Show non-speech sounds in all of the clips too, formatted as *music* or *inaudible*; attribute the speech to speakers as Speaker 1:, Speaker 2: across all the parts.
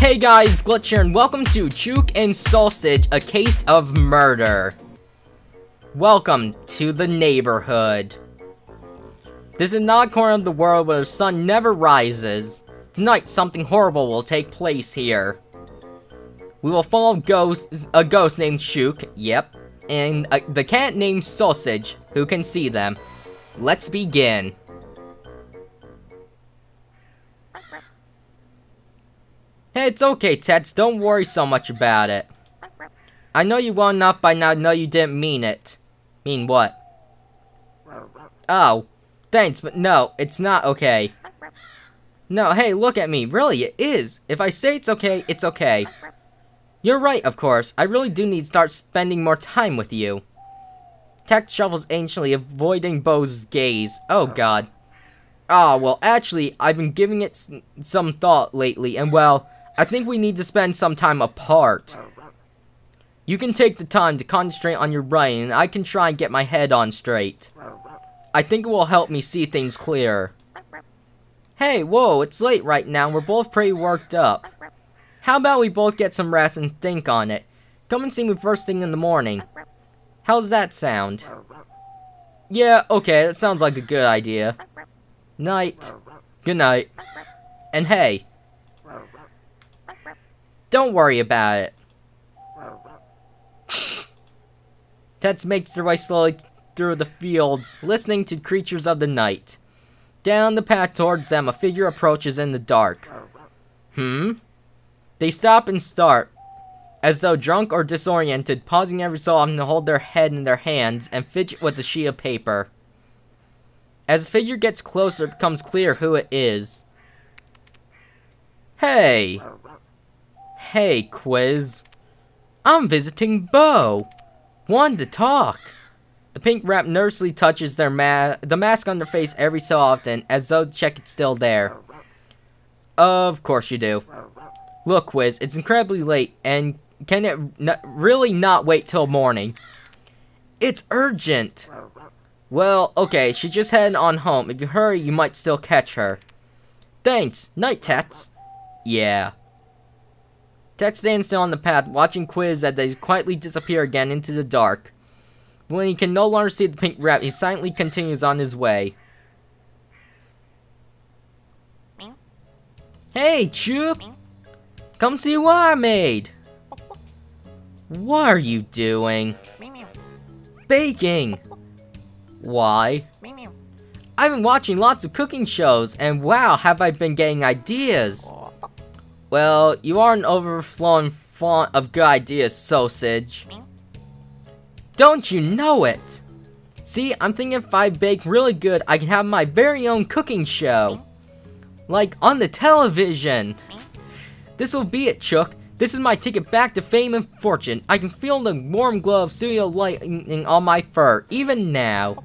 Speaker 1: Hey guys, Glitch here, and welcome to Chook and Sosig, a case of murder. Welcome to the neighborhood. This is not a corner of the world where the sun never rises. Tonight, something horrible will take place here. We will follow ghost, a ghost named Chook, yep, and uh, the cat named Sosig, who can see them. Let's begin. Hey, it's okay, Tets. Don't worry so much about it. I know you well enough by now No, you didn't mean it. Mean what? Oh, thanks, but no, it's not okay. No, hey, look at me. Really, it is. If I say it's okay, it's okay. You're right, of course. I really do need to start spending more time with you. Tets shuffles anciently, avoiding Bo's gaze. Oh, God. Ah, oh, well, actually, I've been giving it some thought lately, and well, I think we need to spend some time apart. You can take the time to concentrate on your writing, and I can try and get my head on straight. I think it will help me see things clearer. Hey, whoa, it's late right now. We're both pretty worked up. How about we both get some rest and think on it? Come and see me first thing in the morning. How's that sound? Yeah, okay, that sounds like a good idea. Night. Good night. And hey, don't worry about it. *laughs* Tets makes their way slowly through the fields, listening to creatures of the night. Down the path towards them, a figure approaches in the dark. Hmm? They stop and start, as though drunk or disoriented, pausing every so often to hold their head in their hands and fidget with the sheet of paper. As the figure gets closer, it becomes clear who it is. Hey! Hey, Quiz. I'm visiting Bo. Want to talk. The pink wrap nervously touches their ma the mask on their face every so often, as though to check it's still there. Of course you do. Look, Quiz, it's incredibly late, and can it really not wait till morning? It's urgent. Well, okay, she just headed on home. If you hurry, you might still catch her. Thanks. Night, Tats. Yeah. Ted stands still on the path, watching Quiz as they quietly disappear again into the dark. When he can no longer see the pink wrap, he silently continues on his way. Hey, Chook! Come see what I made! What are you doing? Baking! Why? I've been watching lots of cooking shows, and wow, have I been getting ideas! Well, you are an overflowing font of good ideas, Sosig. Don't you know it? See, I'm thinking if I bake really good, I can have my very own cooking show. Like, on the television. This will be it, Chook. This is my ticket back to fame and fortune. I can feel the warm glow of studio lighting on my fur, even now.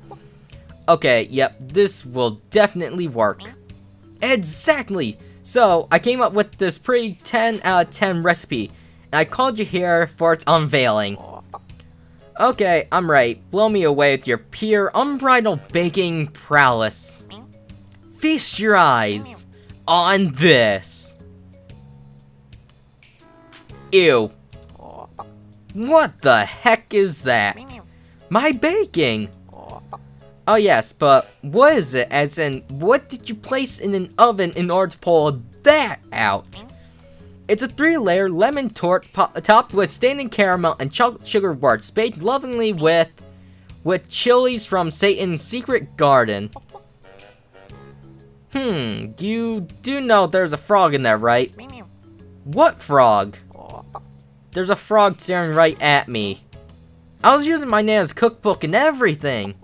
Speaker 1: Okay, yep, this will definitely work. Exactly! So, I came up with this pretty 10 out of 10 recipe, and I called you here for its unveiling. Okay, I'm right. Blow me away with your pure, unbridled baking prowess. Feast your eyes on this. Ew. What the heck is that? My baking! Oh yes, but what is it? As in, what did you place in an oven in order to pull that out? It's a three-layer lemon tort topped with standing caramel and chocolate sugar warts, baked lovingly with with chilies from Satan's secret garden. Hmm, you do know there's a frog in there, right? What frog? There's a frog staring right at me. I was using my Nana's cookbook and everything.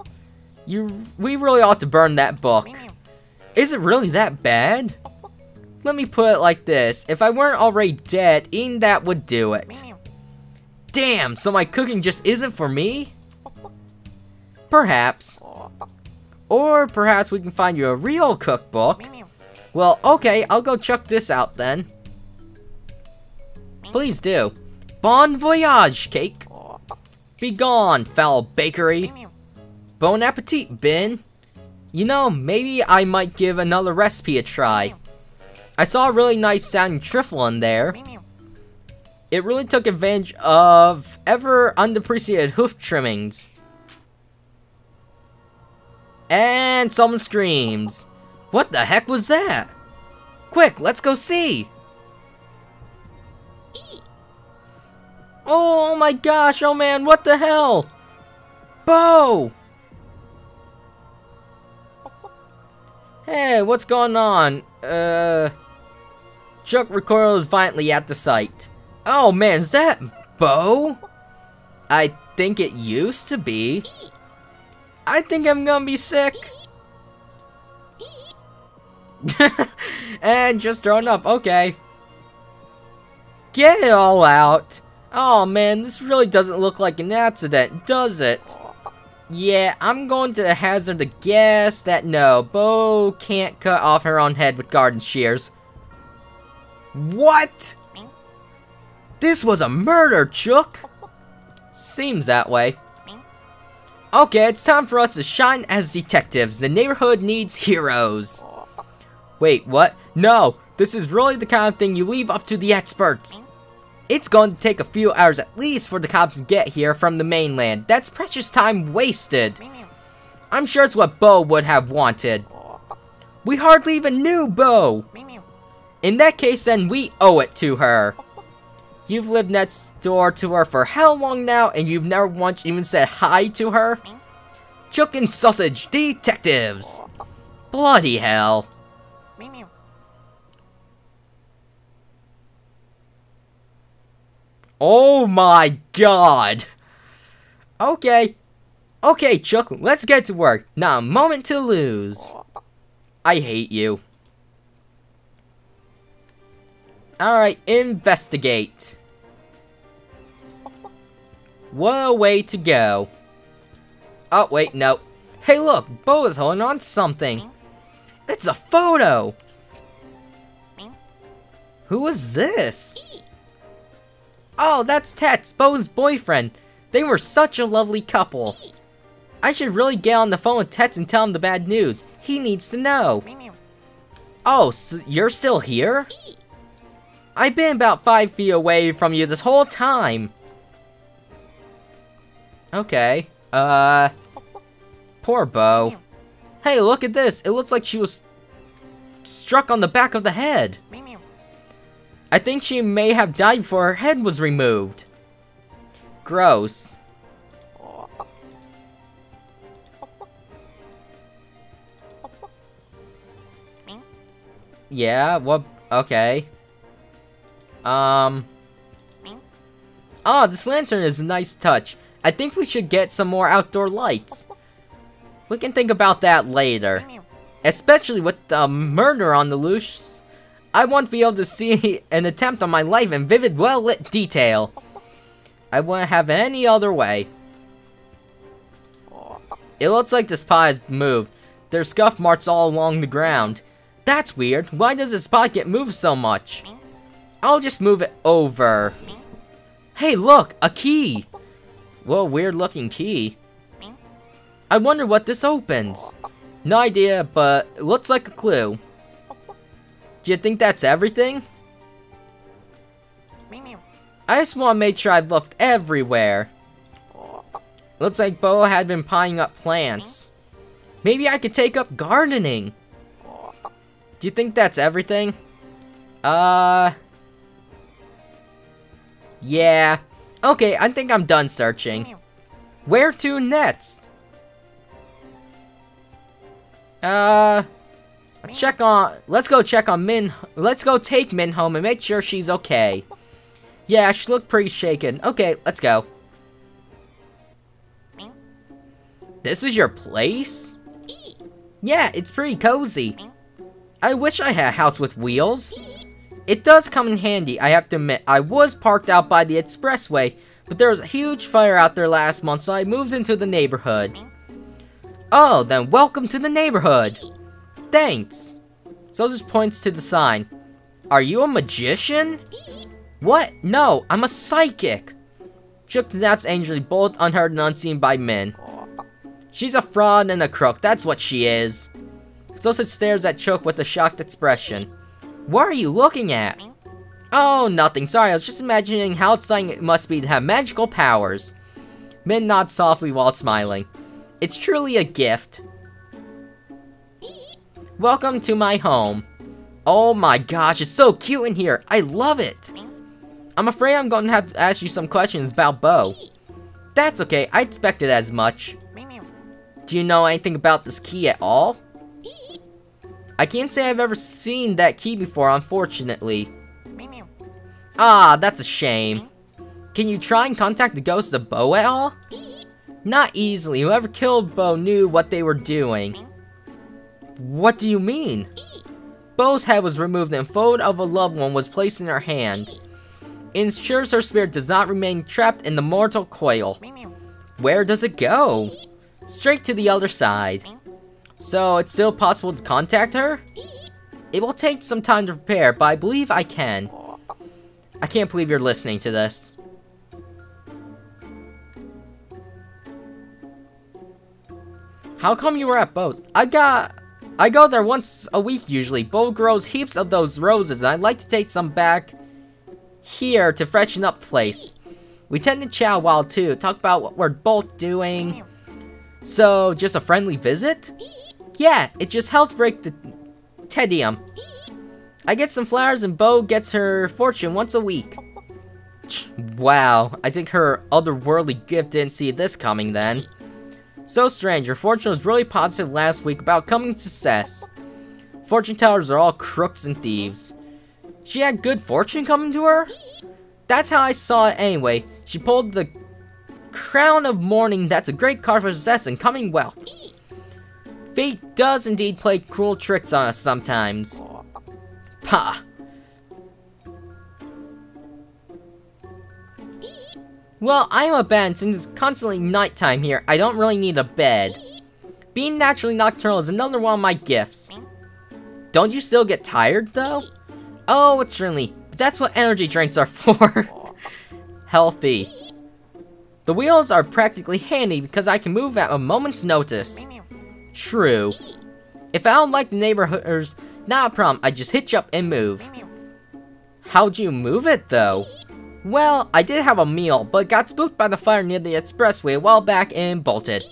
Speaker 1: You, we really ought to burn that book. Is it really that bad? Let me put it like this. If I weren't already dead, eating that would do it. Damn, so my cooking just isn't for me? Perhaps. Or perhaps we can find you a real cookbook. Well, okay, I'll go check this out then. Please do. Bon voyage, cake. Be gone, foul bakery. Bon appetit, Ben. You know, maybe I might give another recipe a try. I saw a really nice sounding trifle in there. It really took advantage of ever undepreciated hoof trimmings. And someone screams. What the heck was that? Quick, let's go see! Oh my gosh, oh man, what the hell? Bo! Hey, what's going on? Uh... Chook recoils violently at the sight. Oh man, is that Bo? I think it used to be. I think I'm gonna be sick. *laughs* and just thrown up, okay. Get it all out. Oh man, this really doesn't look like an accident, does it? Yeah, I'm going to hazard the guess that no, Bo can't cut off her own head with garden shears. What? This was a murder, Chook! Seems that way. Okay, it's time for us to shine as detectives. The neighborhood needs heroes. Wait, what? No, this is really the kind of thing you leave up to the experts. It's going to take a few hours at least for the cops to get here from the mainland. That's precious time wasted. I'm sure it's what Bo would have wanted. We hardly even knew Bo. In that case, then we owe it to her. You've lived next door to her for how long now, and you've never once even said hi to her? Chicken Sosig Detectives! Bloody hell. Oh my god! Okay. Okay, Chook, let's get to work. Not a moment to lose. I hate you. Alright, investigate. What a way to go. Oh, wait, no. Hey, look, Bo is holding on something. It's a photo. Who is this? Oh, that's Tets, Bo's boyfriend. They were such a lovely couple. I should really get on the phone with Tets and tell him the bad news. He needs to know. Oh, so you're still here? I've been about five feet away from you this whole time. Okay. Uh... Poor Bo. Hey, look at this. It looks like she was struck on the back of the head. I think she may have died before her head was removed. Gross. Yeah, what? Okay. Um. Oh, this lantern is a nice touch. I think we should get some more outdoor lights. We can think about that later. Especially with the murder on the loose. I want to be able to see an attempt on my life in vivid, well-lit detail. I wouldn't have any other way. It looks like the spot has moved. There's scuff marks all along the ground. That's weird. Why does the spot get moved so much? I'll just move it over. Hey, look! A key! Whoa, weird looking key. I wonder what this opens. No idea, but it looks like a clue. Do you think that's everything? I just want to make sure I've looked everywhere. Looks like Bo had been piling up plants. Maybe I could take up gardening. Do you think that's everything? Uh... Yeah. Okay, I think I'm done searching. Where to next? Uh... Let's check on... Let's go check on Min... Let's go take Min home and make sure she's okay. Yeah, she looked pretty shaken. Okay, let's go. This is your place? Yeah, it's pretty cozy. I wish I had a house with wheels. It does come in handy, I have to admit. I was parked out by the expressway, but there was a huge fire out there last month, so I moved into the neighborhood. Oh, then welcome to the neighborhood. Thanks. So just points to the sign. Are you a magician? What? No, I'm a psychic. Chook snaps angrily, both unheard and unseen by men. She's a fraud and a crook, that's what she is. Sosig stares at Chook with a shocked expression. What are you looking at? Oh, nothing. Sorry, I was just imagining how exciting it must be to have magical powers. Min nods softly while smiling. It's truly a gift. Welcome to my home. Oh my gosh, it's so cute in here. I love it. I'm afraid I'm going to have to ask you some questions about Bo. That's okay, I expected as much. Do you know anything about this key at all? I can't say I've ever seen that key before, unfortunately. Ah, that's a shame. Can you try and contact the ghosts of Bo at all? Not easily. Whoever killed Bo knew what they were doing. What do you mean? Bo's head was removed and a photo of a loved one was placed in her hand. Ensures her spirit does not remain trapped in the mortal coil. Where does it go? Straight to the other side. So, it's still possible to contact her? It will take some time to prepare, but I believe I can. I can't believe you're listening to this. How come you were at both? I got... I go there once a week usually. Bo grows heaps of those roses and I'd like to take some back here to freshen up the place. We tend to chat while too, talk about what we're both doing. So, just a friendly visit? Yeah, it just helps break the tedium. I get some flowers and Bo gets her fortune once a week. Wow, I think her otherworldly gift didn't see this coming then. So strange, your fortune was really positive last week about coming success. Fortune tellers are all crooks and thieves. She had good fortune coming to her? That's how I saw it anyway. She pulled the crown of mourning that's a great card for success and coming wealth. Fate does indeed play cruel tricks on us sometimes. Pa. Well, I'm a bed, since it's constantly nighttime here, I don't really need a bed. Being naturally nocturnal is another one of my gifts. Don't you still get tired, though? Oh, it's certainly, but that's what energy drinks are *laughs* for. Healthy. The wheels are practically handy because I can move at a moment's notice. True. If I don't like the neighborhoods, not a problem, I just hitch up and move. How'd you move it, though? Well, I did have a meal, but got spooked by the fire near the expressway a while back and bolted.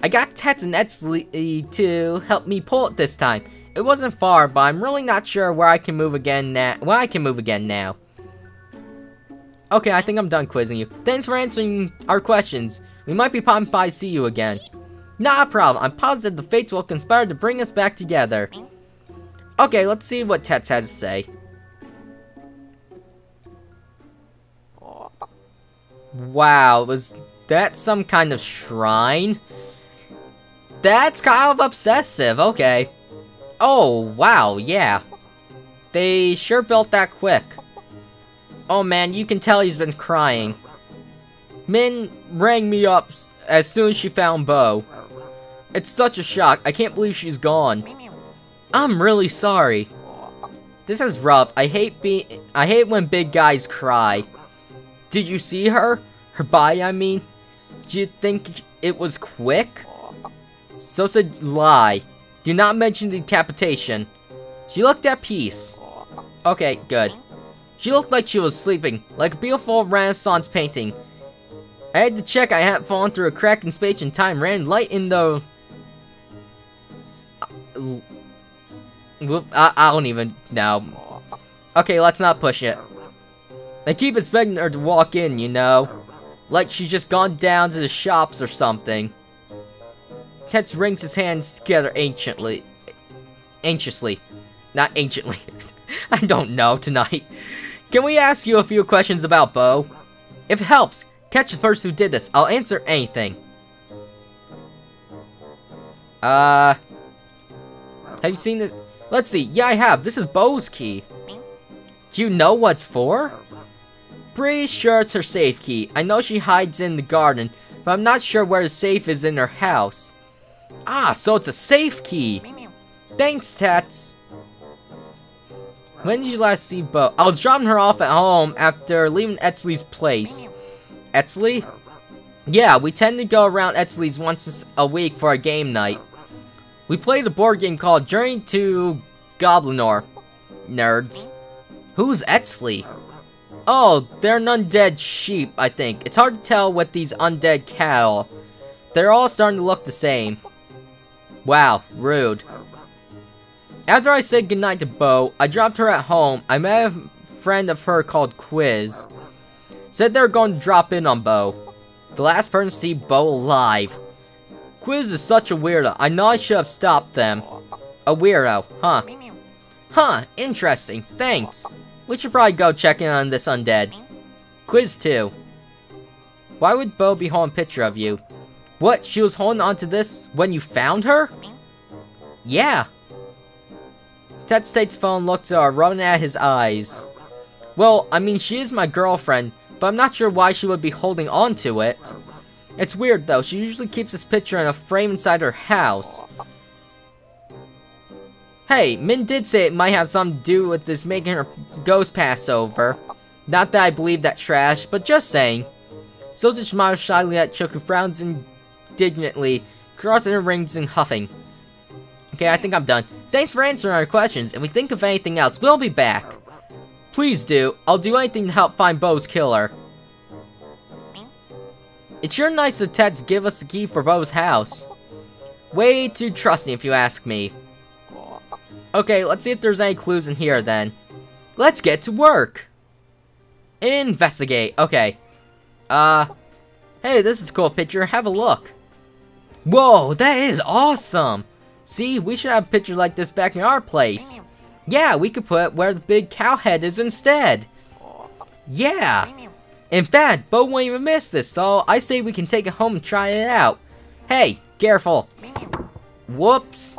Speaker 1: I got Tet and Etzli to help me pull it this time. It wasn't far, but I'm really not sure where I can move again now. Where I can move again now. Okay, I think I'm done quizzing you. Thanks for answering our questions. We might be popping by to see you again. Not a problem. I'm positive the fates will conspire to bring us back together. Okay, let's see what Tets has to say. Wow, was that some kind of shrine? That's kind of obsessive, okay. Oh, wow, yeah. They sure built that quick. Oh man, you can tell he's been crying. Min rang me up as soon as she found Bo. It's such a shock, I can't believe she's gone. I'm really sorry. This is rough, I hate being- I hate when big guys cry. Did you see her? Her body, I mean? Do you think it was quick? So said lie. Do not mention the decapitation. She looked at peace. Okay, good. She looked like she was sleeping, like a beautiful Renaissance painting. I had to check I hadn't fallen through a crack in space and time ran light in the... Uh, I, I don't even know. Okay, let's not push it. I keep expecting her to walk in, you know? Like she's just gone down to the shops or something. Tets rings his hands together anciently. Anxiously. Not anciently. *laughs* I don't know tonight. Can we ask you a few questions about Bo? If it helps, catch the person who did this. I'll answer anything. Uh... Have you seen this? Let's see. Yeah, I have. This is Bo's key. Do you know what's for? Pretty sure it's her safe key. I know she hides in the garden, but I'm not sure where the safe is in her house. Ah, so it's a safe key. Thanks, Tats. When did you last see Bo? I was dropping her off at home after leaving Etzli's place. Etzli? Yeah, we tend to go around Etzli's once a week for a game night. We played a board game called Journey to Goblinor. Nerds. Who's Etzli? Oh, they're an undead sheep, I think. It's hard to tell with these undead cattle. They're all starting to look the same. Wow, rude. After I said goodnight to Bo, I dropped her at home. I met a friend of her called Quiz. Said they were going to drop in on Bo. The last person to see Bo alive. Quiz is such a weirdo. I know I should have stopped them. A weirdo, huh? Huh, interesting. Thanks. We should probably go check in on this undead. Quiz 2. Why would Bo be holding a picture of you? What, she was holding onto this when you found her? Yeah. Ted State's phone looks uh, are rolling at his eyes. Well, I mean, she is my girlfriend, but I'm not sure why she would be holding on to it. It's weird though, she usually keeps this picture in a frame inside her house. Hey, Min did say it might have something to do with this making her ghost pass over. Not that I believe that trash, but just saying. Sosig smiles shyly at who frowns indignantly, crossing her rings and huffing. Okay, I think I'm done. Thanks for answering our questions. If we think of anything else, we'll be back. Please do. I'll do anything to help find Bo's killer. It's sure nice of Ted to give us the key for Bo's house. Way too trusting if you ask me. Okay, let's see if there's any clues in here then. Let's get to work. Investigate. Okay. Uh, hey, this is a cool picture. Have a look. Whoa, that is awesome. See, we should have a picture like this back in our place. Yeah, we could put where the big cow head is instead. Yeah. In fact, Bo won't even miss this, so I say we can take it home and try it out. Hey, careful. Whoops.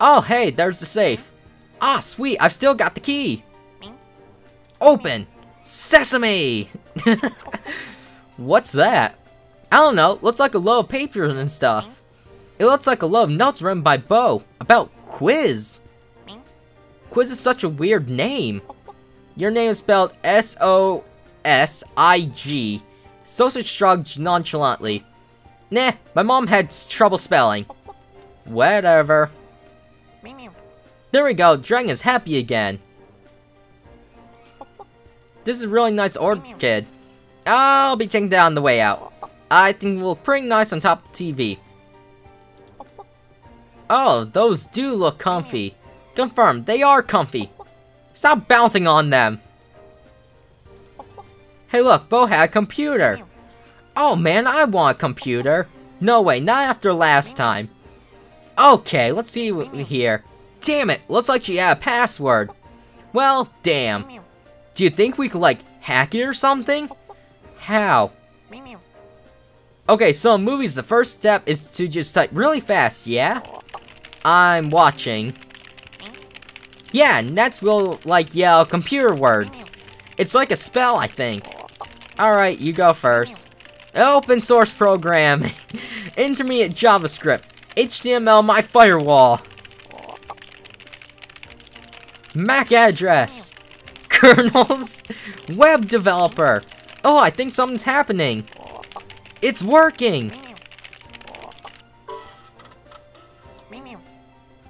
Speaker 1: Oh, hey, there's the safe. Ah, sweet, I've still got the key. Open. Sesame. *laughs* What's that? I don't know, looks like a load of papers and stuff. It looks like a load of notes written by Bo about Quiz. Quiz is such a weird name. Your name is spelled S-O-S-I-G. Sosig shrugged nonchalantly. Nah, my mom had trouble spelling. Whatever. There we go, Dragon is happy again. This is a really nice orchid. I'll be taking that on the way out. I think it will look pretty nice on top of the TV. Oh, those do look comfy. Confirmed, they are comfy. Stop bouncing on them. Hey look, Bo had a computer. Oh man, I want a computer. No way, not after last time. Okay, let's see here. Damn it, looks like she had a password. Well, damn. Do you think we could, like, hack it or something? How? Okay, so in movies, the first step is to just type really fast, yeah? I'm watching. Yeah, and that's real, like, yeah, computer words. It's like a spell, I think. Alright, you go first. Open source programming. *laughs* Intermediate JavaScript. HTML, my firewall. MAC address. *laughs* Kernels. Web developer. Oh, I think something's happening. It's working.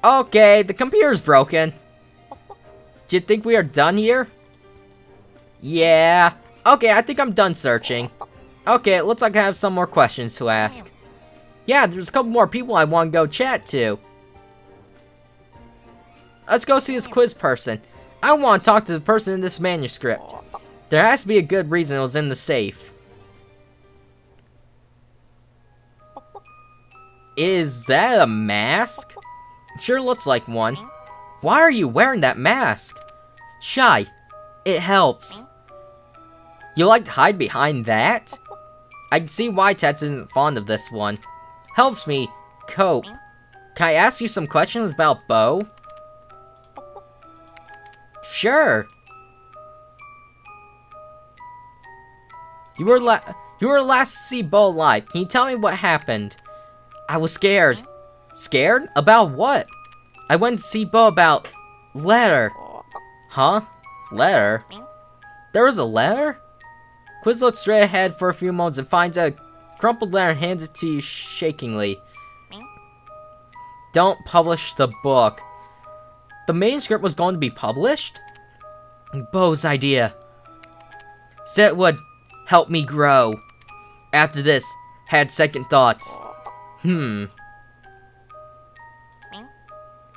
Speaker 1: Okay, the computer's broken. Do you think we are done here? Yeah. Okay, I think I'm done searching. Okay, it looks like I have some more questions to ask. Yeah, there's a couple more people I want to go chat to. Let's go see this quiz person. I want to talk to the person in this manuscript. There has to be a good reason it was in the safe. Is that a mask? Sure looks like one. Why are you wearing that mask? Shy. It helps. You like to hide behind that? I can see why Tats isn't fond of this one. Helps me cope. Can I ask you some questions about Bo? Sure. You were la you were last to see Bo alive. Can you tell me what happened? I was scared. Scared? About what? I went to see Bo about... Letter. Huh? Letter? There was a letter? Quiz looks straight ahead for a few moments and finds a crumpled letter and hands it to you shakingly. Don't publish the book. The manuscript was going to be published? Bo's idea. Said it would help me grow. After this, had second thoughts. Hmm.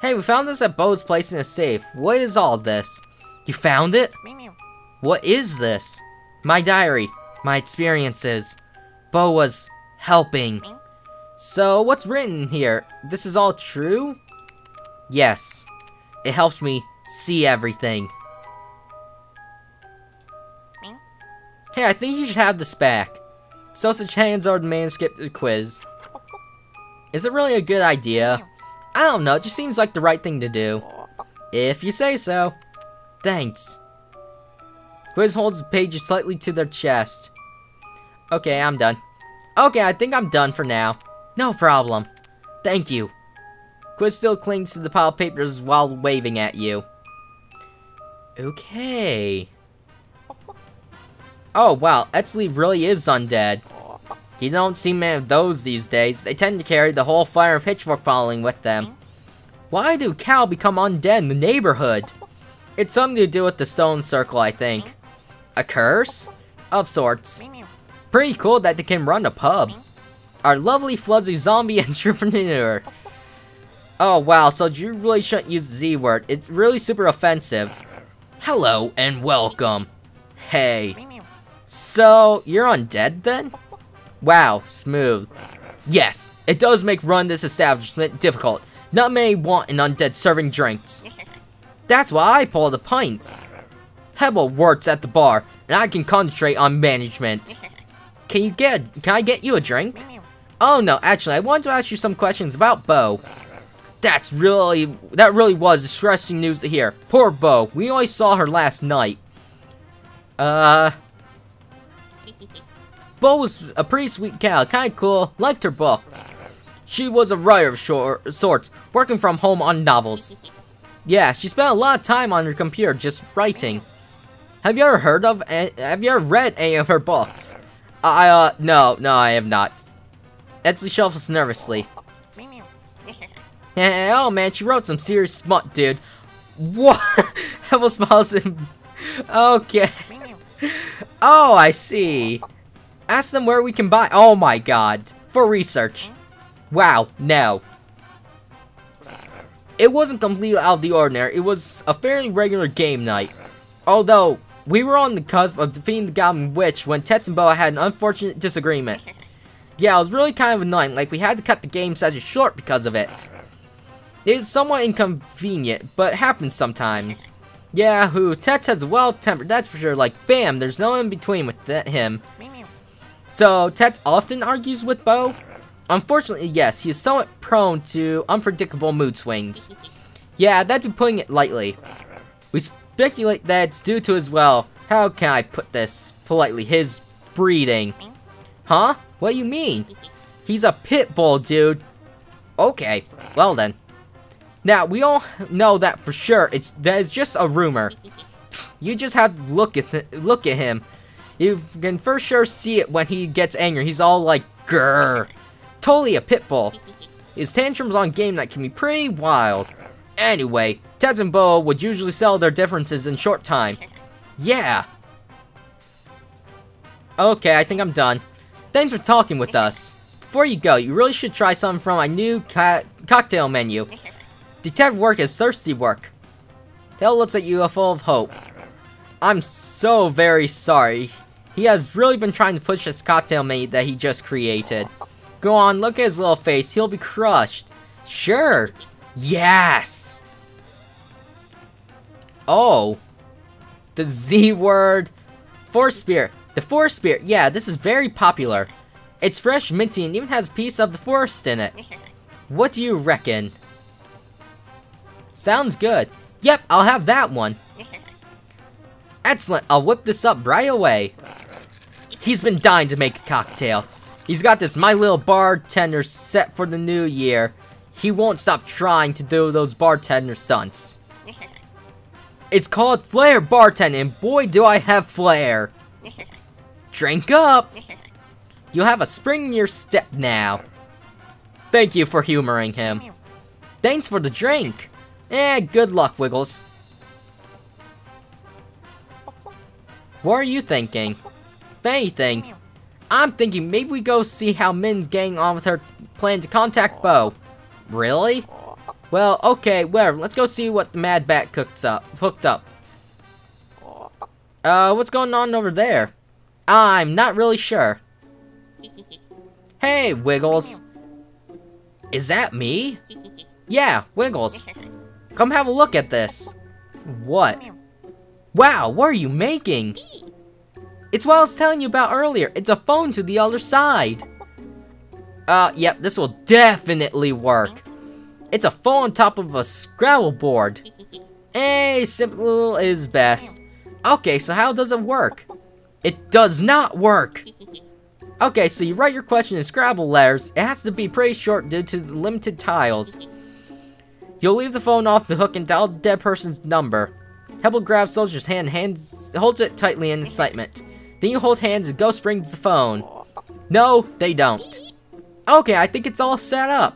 Speaker 1: Hey, we found this at Bo's place in a safe. What is all this? You found it? What is this? My diary. My experiences. Bo was helping. So, what's written here? This is all true? Yes. It helps me see everything. Hey, I think you should have the this back. Sosig hands are the manuscript of the quiz. Is it really a good idea? I don't know, it just seems like the right thing to do. If you say so. Thanks. Quiz holds the pages slightly to their chest. Okay, I'm done. Okay, I think I'm done for now. No problem. Thank you. Quiz still clings to the pile of papers while waving at you. Okay. Oh, wow, Etzli really is undead. You don't see many of those these days. They tend to carry the whole fire of Pitchfork following with them. Why do cow become undead in the neighborhood? It's something to do with the stone circle, I think. A curse? Of sorts. Pretty cool that they can run a pub. Our lovely fuzzy zombie *laughs* entrepreneur. Oh wow, so you really shouldn't use Z word. It's really super offensive. Hello and welcome. Hey. So, you're undead then? Wow, smooth. Yes, it does make run this establishment difficult. Not many want an undead serving drinks. That's why I pull the pints. Hebel works at the bar, and I can concentrate on management. Can you get, can I get you a drink? Oh no, actually, I wanted to ask you some questions about Bo. That's really, that really was distressing news to hear. Poor Bo, we only saw her last night. Uh, *laughs* Bo was a pretty sweet gal, kinda cool, liked her books. She was a writer of sorts, working from home on novels. *laughs* Yeah, she spent a lot of time on her computer just writing. Have you ever heard of, have you ever read any of her books? I, uh, no, no, I have not. Etzli shuffles nervously. Oh man, she wrote some serious smut, dude. What? *laughs* Hebel smiles and... Okay. Oh, I see. Ask them where we can buy- Oh my god. For research. Wow, no. It wasn't completely out of the ordinary. It was a fairly regular game night. Although, we were on the cusp of defeating the Goblin Witch when Tetsunbo had an unfortunate disagreement. Yeah, it was really kind of annoying, like we had to cut the game session short because of it. Is somewhat inconvenient, but happens sometimes. Yeah, who, Tets has well-tempered, that's for sure, like, bam, there's no in-between with him. So, Tets often argues with Bo? Unfortunately, yes, he is somewhat prone to unpredictable mood swings. Yeah, that'd be putting it lightly. We speculate that it's due to as well, how can I put this politely, his breeding. Huh? What do you mean? He's a pit bull, dude. Okay, well then. Now, we all know that for sure, it's that is just a rumor. You just have to look at, look at him. You can for sure see it when he gets angry. He's all like, grrr. Totally a pit bull. His tantrums on game night can be pretty wild. Anyway, Tets and Bo would usually settle their differences in short time. Yeah. Okay, I think I'm done. Thanks for talking with us. Before you go, you really should try something from my new cocktail menu. Detective work is thirsty work. Hell looks at you full of hope. I'm so very sorry. He has really been trying to push this cocktail menu that he just created. Go on, look at his little face. He'll be crushed. Sure. Yes. Oh. The Z word. Forest Spirit. The Forest Spirit. Yeah, this is very popular. It's fresh, minty, and even has a piece of the forest in it. *laughs* What do you reckon? Sounds good. Yep, I'll have that one. *laughs* Excellent, I'll whip this up right away. He's been dying to make a cocktail. He's got this My Little Bartender set for the new year. He won't stop trying to do those bartender stunts. *laughs* It's called Flair Bartending, and boy do I have flair. *laughs* Drink up. You'll have a spring in your step now. Thank you for humoring him. Thanks for the drink. Eh, good luck, Wiggles. What are you thinking? If anything, I'm thinking maybe we go see how Min's getting on with her plan to contact Bo. Really? Well, okay, whatever. Let's go see what the Mad Bat cooked up. Hooked up. Uh, what's going on over there? I'm not really sure. Hey, Wiggles. Is that me? Yeah, Wiggles. Come have a look at this. What? Wow, what are you making? It's what I was telling you about earlier. It's a phone to the other side. Uh, yep, this will definitely work. It's a phone on top of a Scrabble board. Hey, simple is best. Okay, so how does it work? It does not work! Okay, so you write your question in Scrabble letters. It has to be pretty short due to the limited tiles. You'll leave the phone off the hook and dial the dead person's number. Hebel grabs Soldier's hand hands, holds it tightly in excitement. Then you hold hands and Ghost rings the phone. No, they don't. Okay, I think it's all set up.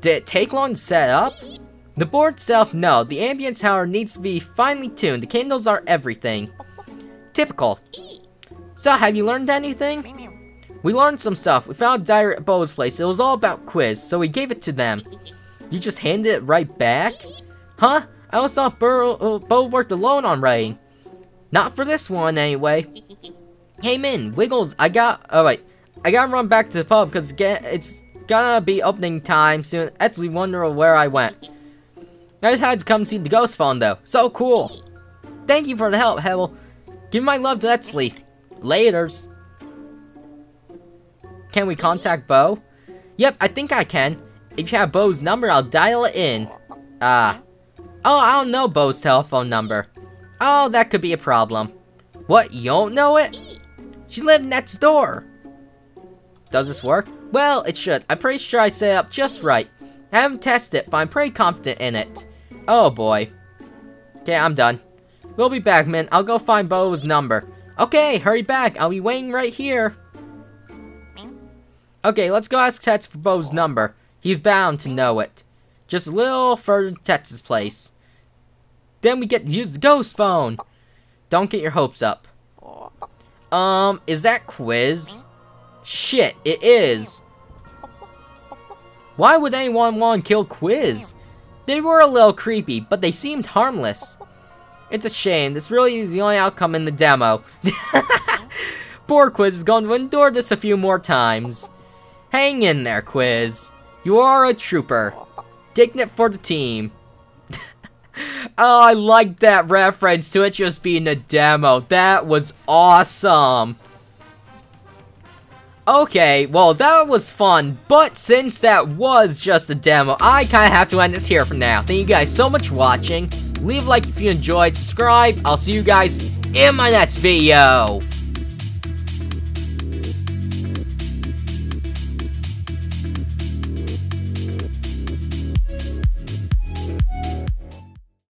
Speaker 1: Did it take long to set up? The board itself, no. The ambience, however, needs to be finely tuned. The candles are everything. Typical. So, have you learned anything? We learned some stuff. We found a diary at Bo's place. It was all about quiz, so we gave it to them. You just handed it right back? Huh? I always thought Bo, uh, Bo worked alone on writing. Not for this one, anyway. Hey, Min, Wiggles, I got... Oh, wait. I gotta run back to the pub, because it's gonna be opening time soon. Actually, wonder where I went. I just had to come see the ghost phone, though. So cool. Thank you for the help, Hebel. Give my love to Etzli. Laters. Can we contact Bo? Yep, I think I can. If you have Bo's number, I'll dial it in. Ah. Oh, I don't know Bo's telephone number. Oh, that could be a problem. What, you don't know it? She lived next door. Does this work? Well, it should. I'm pretty sure I set it up just right. I haven't tested it, but I'm pretty confident in it. Oh boy. Okay, I'm done. We'll be back, man. I'll go find Bo's number. Okay, hurry back. I'll be waiting right here. Okay, let's go ask Tets for Bo's number. He's bound to know it. Just a little further to Texas place. Then we get to use the ghost phone. Don't get your hopes up. Um, is that quiz? Shit, it is. Why would anyone want to kill Quiz? They were a little creepy, but they seemed harmless. It's a shame. This really is the only outcome in the demo. *laughs* Poor Quiz is going to endure this a few more times. Hang in there, Quiz. You are a trooper. Taking it for the team. *laughs* oh, I like that reference to it just being a demo. That was awesome. Okay, well that was fun, but since that was just a demo, I kinda have to end this here for now. Thank you guys so much for watching. Leave a like if you enjoyed, subscribe. I'll see you guys in my next video.